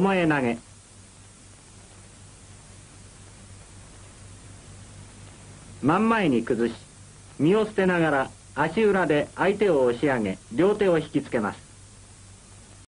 巴投げ。真ん前に崩し身を捨てながら足裏で相手を押し上げ両手を引きつけます。